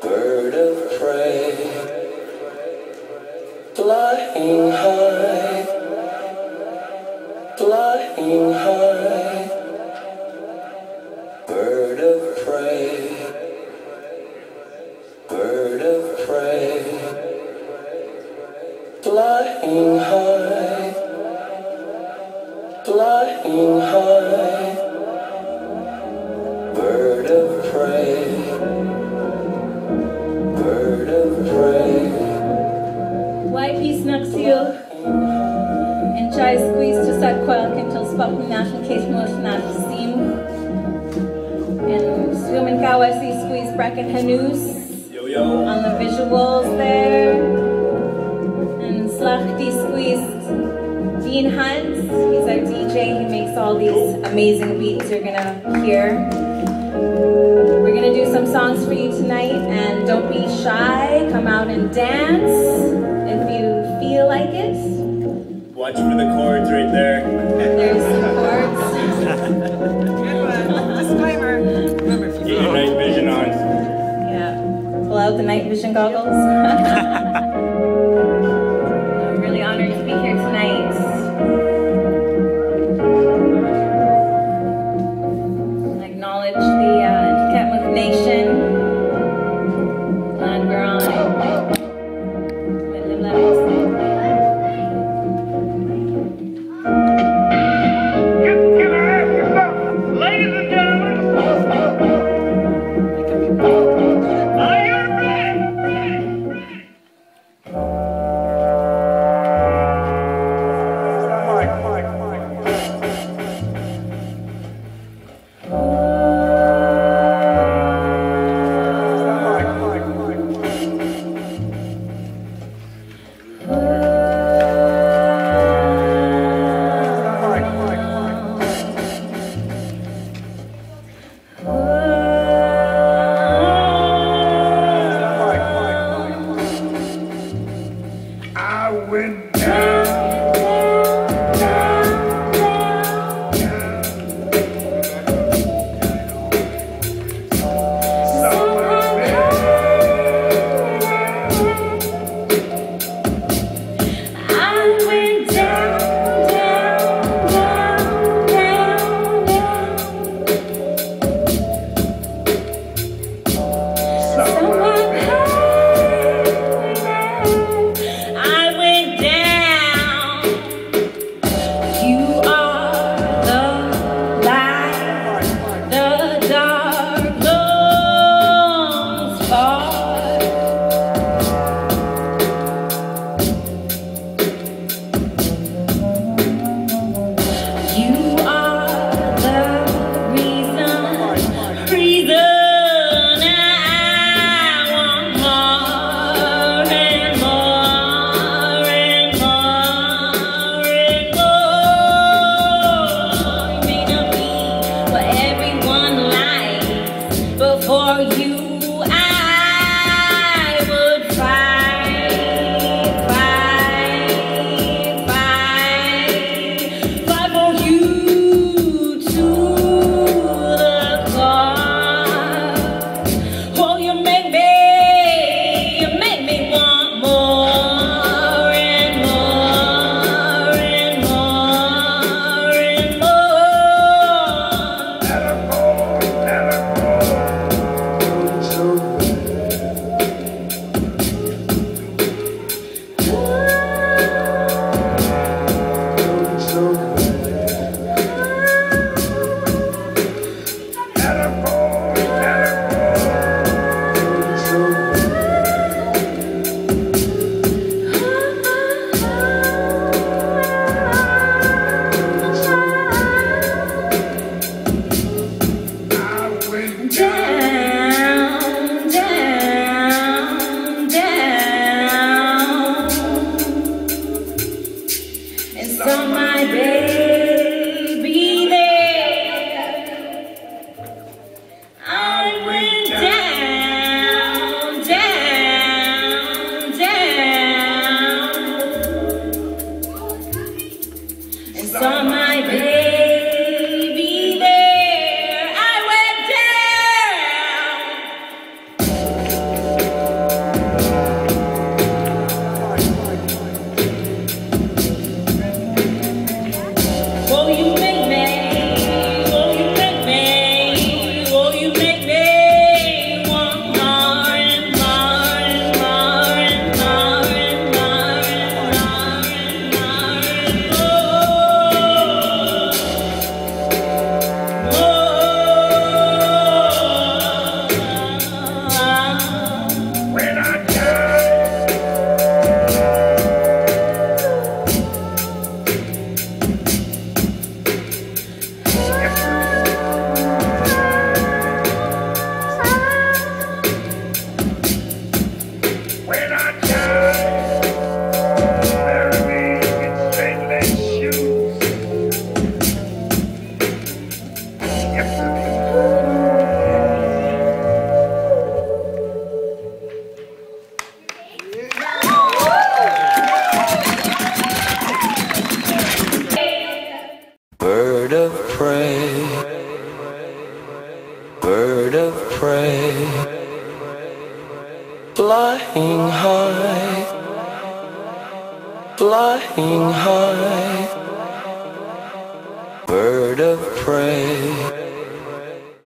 bird of prey, flying high. pray, flying high, flying high, bird of prey, bird of prey. YP you, and Jai Squeeze to Sakwel Kintel Spoken National Case Motion National Steam and Swim and See Squeeze Bracket Hanus on the visuals there. And Slachti squeezed Dean Hunt. He's our DJ. He makes all these amazing beats you're gonna hear. We're gonna do some songs for you tonight and don't be shy. Come out and dance if you feel like it. Watch for the cords right there. There's night vision goggles. for you. Flying high, flying high, bird of prey,